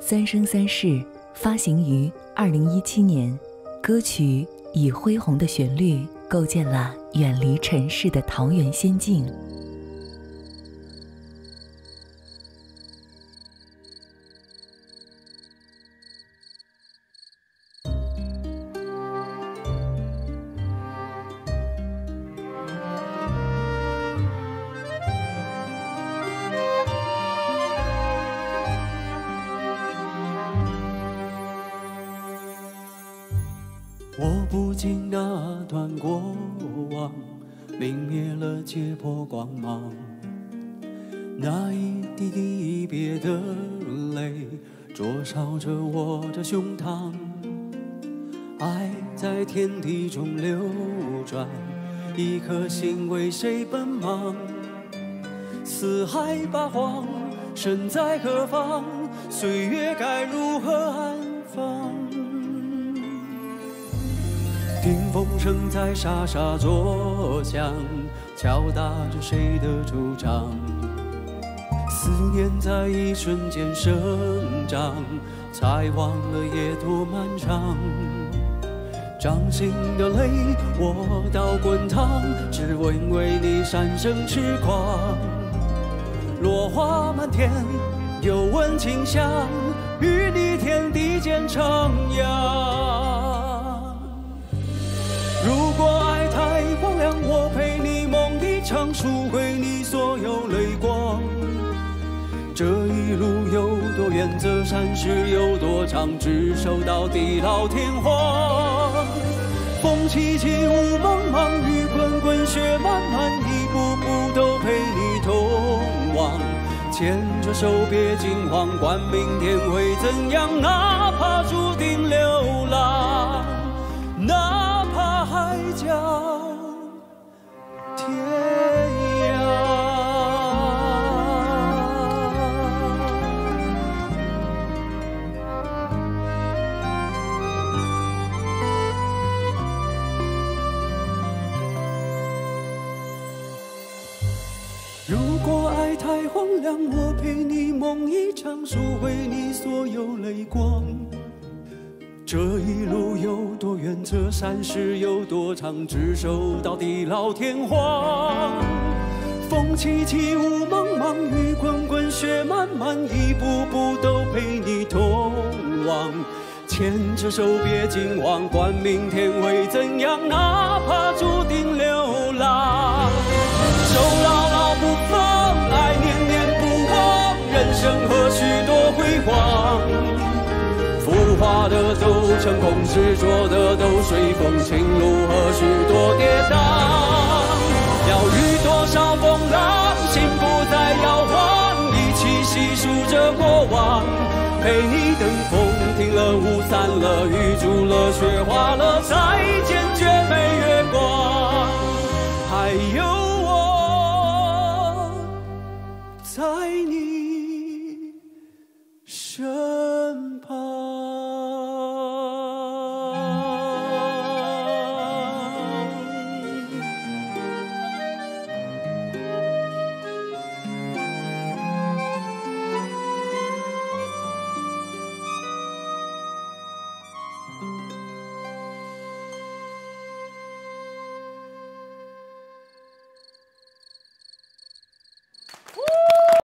三生三世发行于二零一七年，歌曲以恢宏的旋律构建了远离尘世的桃源仙境。我不禁那段过往，泯灭了结魄光芒。那一滴滴别的泪，灼烧着我的胸膛。爱在天地中流转，一颗心为谁奔忙？四海八荒，身在何方？岁月该如何安放？听风声在沙沙作响，敲打着谁的主张？思念在一瞬间生长，才忘了夜多漫长。掌心的泪我倒滚烫，只为为你闪生痴狂。落花满天，又闻清香，与你天地间徜徉。路有多远，这山势有多长，执手到地老天荒。风凄凄，雾茫茫，雨滚滚，雪漫漫，一步步都陪你同往。牵着手，别惊慌，管明天会怎样，哪怕注定流浪，哪荒凉，我陪你梦一场，赎回你所有泪光。这一路有多远，这山势有多长，执手到地老天荒。风凄凄，雾茫茫，雨滚滚，雪漫漫，一步步都陪你同往。牵着手，别惊慌，管明天会怎样，跨的都成空，执着的都随风。情路何须多跌宕？要遇多少风浪，心不再摇晃。一起细数着过往，陪你等风停了，雾散了，雨住了，雪化了，再见绝美月光。还有我，在你。